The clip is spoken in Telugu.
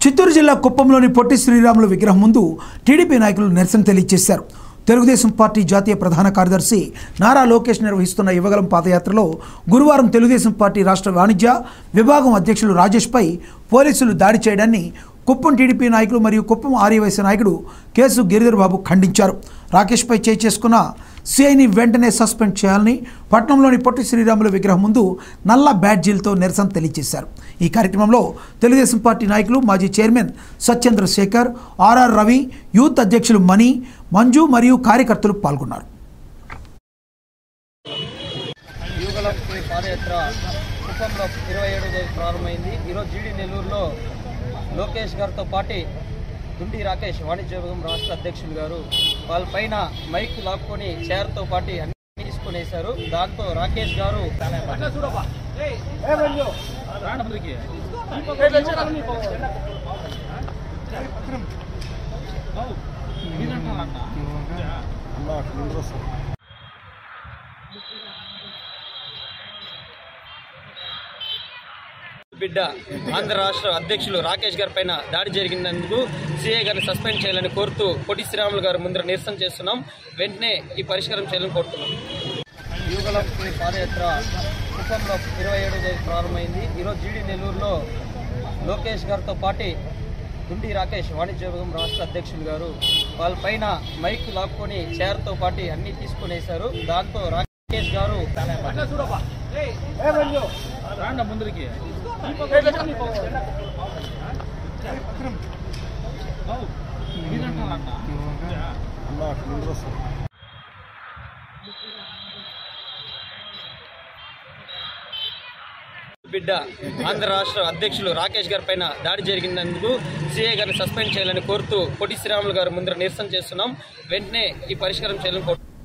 చిత్తూరు జిల్లా కుప్పంలోని పొట్టి శ్రీరాములు విగ్రహం ముందు టీడీపీ నాయకులు నిరసన తెలియజేశారు. తెలుగుదేశం పార్టీ జాతీయ ప్రధాన కార్యదర్శి నారా లోకేష్ నిర్వహిస్తున్న యువగలం పాదయాత్రలో గురువారం తెలుగుదేశం పార్టీ రాష్ట్ర వాణిజ్య విభాగం అధ్యక్షులు రాజేష్పై పోలీసులు దాడి చేయడాన్ని కుప్పం టీడీపీ నాయకులు మరియు కుప్పం ఆర్యవైశ్య నాయకుడు కేసు గిరిధర్ బాబు ఖండించారు. రాకేష్పై చేసుకున్న సిఐని వెంటనే సస్పెండ్ చేయాలని పట్నంలోని పొట్టి శ్రీరాములు విగ్రహం ముందు నల్ల బ్యాడ్జీలతో నిరసన తెలియజేశారు. ఈ కార్యక్రమంలో తెలుగుదేశం పార్టీ నాయకులు మాజీ chairman Satyendrasekhar RR Ravi youth అధ్యక్షులు మణి మంజు మరియు కార్యకర్తలు పాల్గొన్నారు. పాదయాత్ర కుప్పంలో ఇరవై ఏడో తేదీ ప్రారంభమైంది. ఈరోజు జీడీ నెల్లూరులో లోకేష్ గారితో పాటు దుండి రాకేష్ వాణిజ్య విభాగం రాష్ట్ర అధ్యక్షులు గారు. వాళ్ళ పైన మైక్ లాక్కొని చైర్తో పాటు అన్ని తీసుకునేశారు. దాంతో రాకేష్ గారు బిడ్డ ఆంధ్ర రాష్ట్ర అధ్యక్షులు రాకేష్ గారి పైన దాడి జరిగినందుకు సీఏ గారిని సస్పెండ్ చేయాలని కోరుతూ పొట్టి శ్రీరాములు గారు ముందర నిరసన చేస్తున్నాం. వెంటనే ఈ పరిష్కారం చేయాలని కోరుతున్నాం. యువగలం ఈ పాదయాత్ర కుప్పంలో ఇరవై ఏడో తేదీ ప్రారంభమైంది. ఈరోజు జీడి నెల్లూరులో లోకేష్ గారితో పాటు దుండి రాకేష్ వాణిజ్య విభాగం రాష్ట్ర అధ్యక్షులు గారు వాళ్ళ పైన మైక్ లాక్కొని చైర్తో పాటు అన్ని తీసుకునేశారు. దాంతో రాకేష్ గారు బిడ్డ ఆంధ్ర రాష్ట్ర అధ్యక్షులు రాకేష్ గారి పైన దాడి జరిగినందుకు సీఏ గారిని సస్పెండ్ చేయాలని కోరుతూ పొట్టి శ్రీరాములు గారు ముందర నిరసన చేస్తున్నాం. వెంటనే ఈ పరిష్కారం చేయాలని కోరుతున్నాం